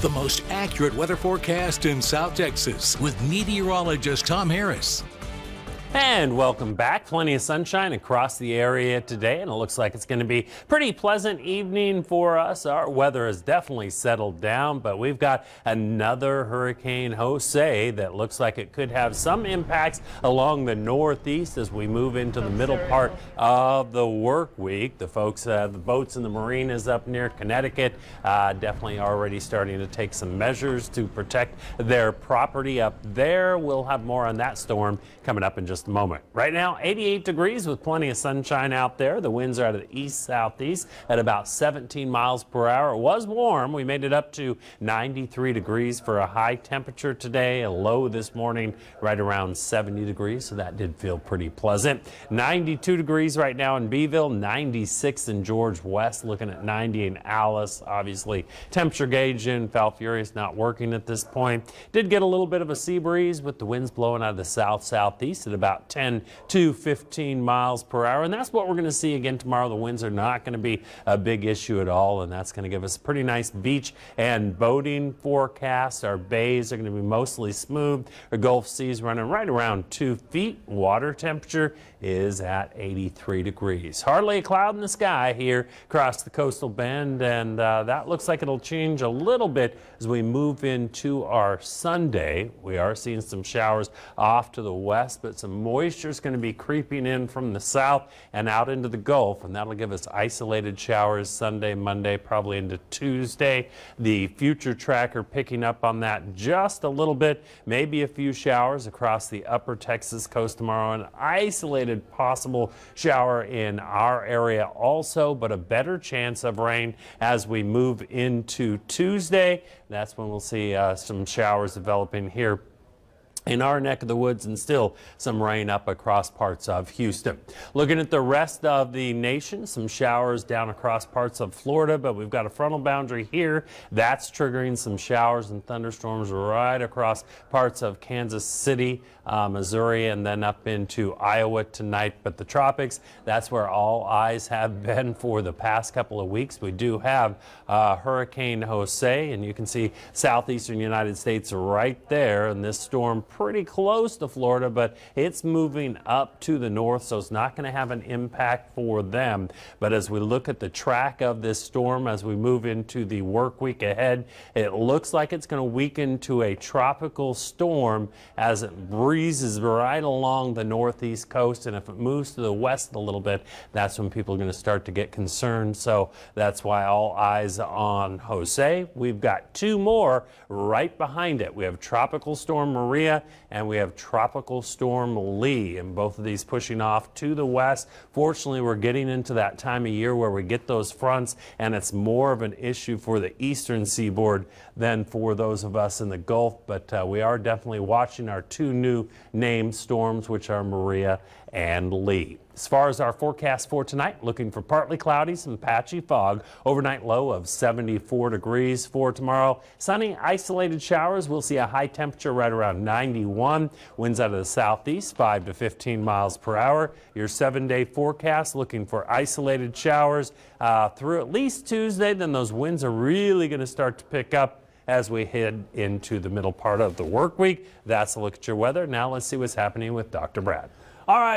the most accurate weather forecast in South Texas with meteorologist Tom Harris. And welcome back. Plenty of sunshine across the area today, and it looks like it's going to be pretty pleasant evening for us. Our weather has definitely settled down, but we've got another Hurricane Jose that looks like it could have some impacts along the northeast as we move into the middle part of the work week. The folks, uh, the boats in the marinas up near Connecticut, uh, definitely already starting to take some measures to protect their property up there. We'll have more on that storm coming up in just just a moment. Right now, 88 degrees with plenty of sunshine out there. The winds are out of the east southeast at about 17 miles per hour. It was warm. We made it up to 93 degrees for a high temperature today. A low this morning right around 70 degrees, so that did feel pretty pleasant. 92 degrees right now in Beeville, 96 in George West, looking at 90 in Alice. Obviously, temperature gauge in Falfurrias not working at this point. Did get a little bit of a sea breeze with the winds blowing out of the south southeast at about about 10 to 15 miles per hour. And that's what we're going to see again tomorrow. The winds are not going to be a big issue at all, and that's going to give us a pretty nice beach and boating forecast. Our bays are going to be mostly smooth. Our Gulf Seas running right around two feet. Water temperature is at 83 degrees. Hardly a cloud in the sky here across the coastal bend, and uh, that looks like it'll change a little bit as we move into our Sunday. We are seeing some showers off to the west, but some moisture is going to be creeping in from the south and out into the Gulf, and that'll give us isolated showers Sunday, Monday, probably into Tuesday. The future tracker picking up on that just a little bit, maybe a few showers across the upper Texas coast tomorrow, an isolated possible shower in our area also, but a better chance of rain as we move into Tuesday. That's when we'll see uh, some showers developing here in our neck of the woods and still some rain up across parts of Houston. Looking at the rest of the nation, some showers down across parts of Florida, but we've got a frontal boundary here that's triggering some showers and thunderstorms right across parts of Kansas City, uh, Missouri, and then up into Iowa tonight. But the tropics, that's where all eyes have been for the past couple of weeks. We do have uh, Hurricane Jose, and you can see southeastern United States right there, and this storm pretty close to Florida, but it's moving up to the north, so it's not going to have an impact for them. But as we look at the track of this storm as we move into the work week ahead, it looks like it's going to weaken to a tropical storm as it breezes right along the northeast coast. And if it moves to the west a little bit, that's when people are going to start to get concerned. So that's why all eyes on Jose. We've got two more right behind it. We have Tropical Storm Maria and we have Tropical Storm Lee, and both of these pushing off to the west. Fortunately, we're getting into that time of year where we get those fronts, and it's more of an issue for the eastern seaboard than for those of us in the Gulf, but uh, we are definitely watching our two new named storms, which are Maria and Lee. As far as our forecast for tonight, looking for partly cloudy, some patchy fog, overnight low of 74 degrees for tomorrow. Sunny, isolated showers. We'll see a high temperature right around 91. Winds out of the southeast, 5 to 15 miles per hour. Your seven day forecast looking for isolated showers uh, through at least Tuesday. Then those winds are really going to start to pick up as we head into the middle part of the work week. That's a look at your weather. Now let's see what's happening with Dr. Brad. All right.